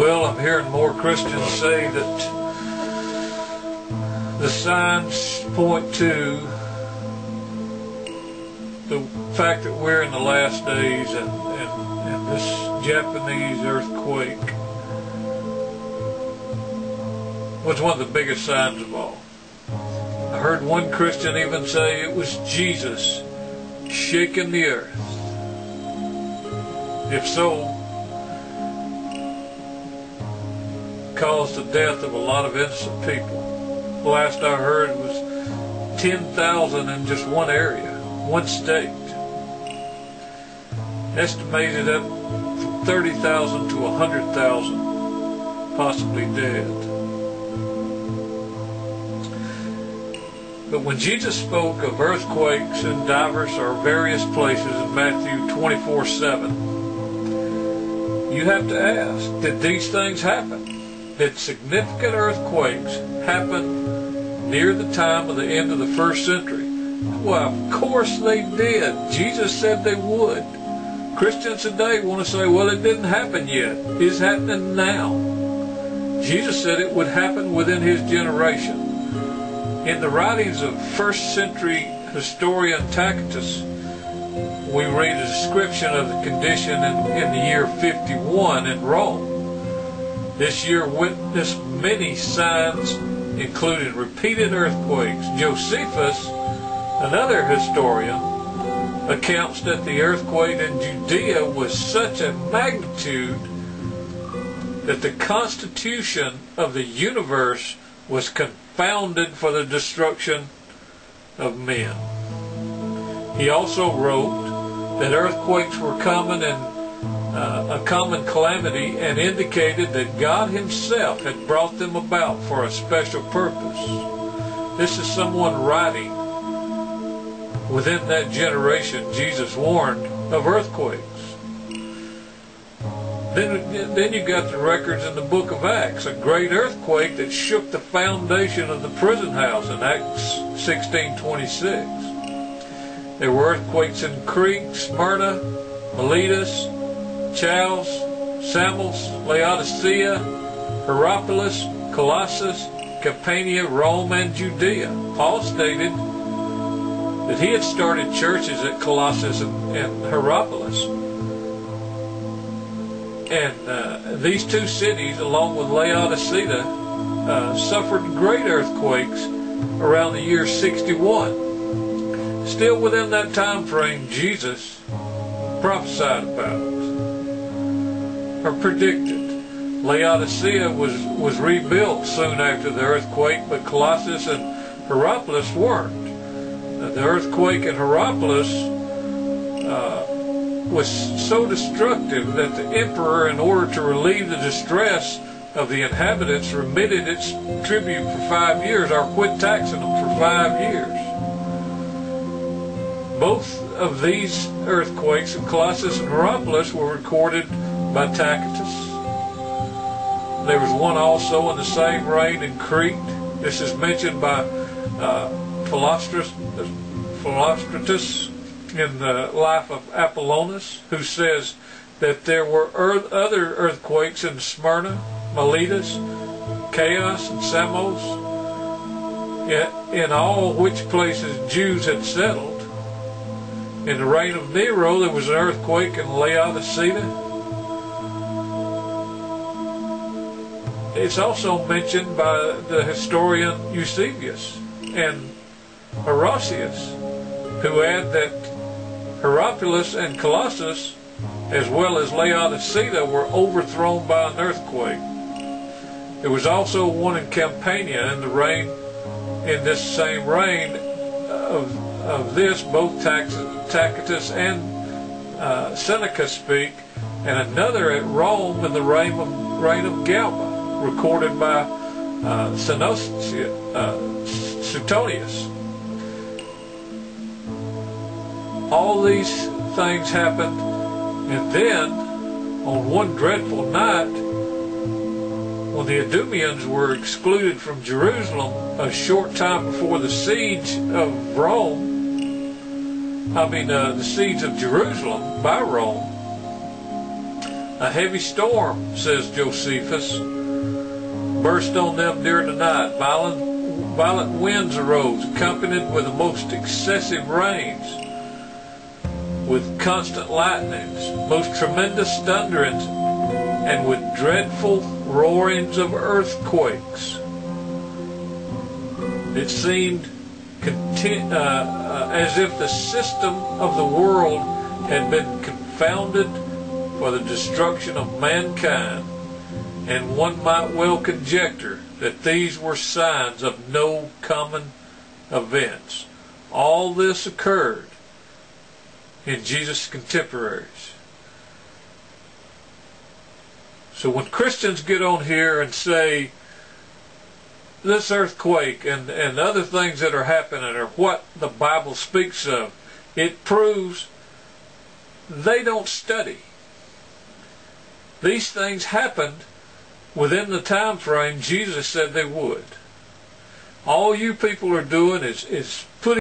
Well, I'm hearing more Christians say that the signs point to the fact that we're in the last days and, and, and this Japanese earthquake was one of the biggest signs of all. I heard one Christian even say it was Jesus shaking the earth. If so, caused the death of a lot of innocent people. The last I heard was 10,000 in just one area, one state. Estimated up from 30,000 to 100,000 possibly dead. But when Jesus spoke of earthquakes in divers or various places in Matthew 24 7, you have to ask, did these things happen? Did significant earthquakes happened near the time of the end of the first century? Well, of course they did. Jesus said they would. Christians today want to say, well, it didn't happen yet. It's happening now. Jesus said it would happen within his generation. In the writings of first century historian Tacitus, we read a description of the condition in, in the year 51 in Rome. This year witnessed many signs, including repeated earthquakes. Josephus, another historian, accounts that the earthquake in Judea was such a magnitude that the constitution of the universe was confounded for the destruction of men. He also wrote that earthquakes were common and uh, a common calamity and indicated that God himself had brought them about for a special purpose. This is someone writing within that generation Jesus warned of earthquakes. Then, then you got the records in the book of Acts, a great earthquake that shook the foundation of the prison house in Acts 16:26. There were earthquakes in Crete, Smyrna, Miletus, Chios, Samos, Laodicea, Hierapolis, Colossus, Campania, Rome, and Judea. Paul stated that he had started churches at Colossus and, and Hierapolis and uh, these two cities, along with Laodicea, uh, suffered great earthquakes around the year 61. Still within that time frame, Jesus prophesied about or predicted. Laodicea was, was rebuilt soon after the earthquake, but Colossus and Hierapolis weren't. Uh, the earthquake in Hierapolis uh, was so destructive that the emperor, in order to relieve the distress of the inhabitants, remitted its tribute for five years, or quit taxing them for five years. Both of these earthquakes in Colossus and Hierapolis were recorded by Tacitus. There was one also in the same reign in Crete. This is mentioned by uh, Philostratus, in the life of Apollonius, who says that there were earth, other earthquakes in Smyrna, Miletus, Chios, and Samos, in all which places Jews had settled. In the reign of Nero, there was an earthquake in Laodicea. It's also mentioned by the historian Eusebius and Orosius, who add that Hierapolis and Colossus, as well as Laodicea, were overthrown by an earthquake. There was also one in Campania in the reign, in this same reign of, of this, both Tacitus and uh, Seneca speak, and another at Rome in the reign of, reign of Galba, recorded by uh, uh, Suetonius. All these things happened, and then on one dreadful night, when the Idumeans were excluded from Jerusalem a short time before the siege of Rome, I mean uh, the siege of Jerusalem by Rome, A heavy storm, says Josephus, burst on them during the night. Violent, violent winds arose, accompanied with the most excessive rains, with constant lightnings, most tremendous thunderings, and with dreadful roarings of earthquakes. It seemed conti- uh, uh, as if the system of the world had been confounded for the destruction of mankind, and one might well conjecture that these were signs of no common events. All this occurred in Jesus' contemporaries. So when Christians get on here and say this earthquake and, and other things that are happening are what the Bible speaks of, it proves they don't study. These things happened within the time frame Jesus said they would. All you people are doing is, is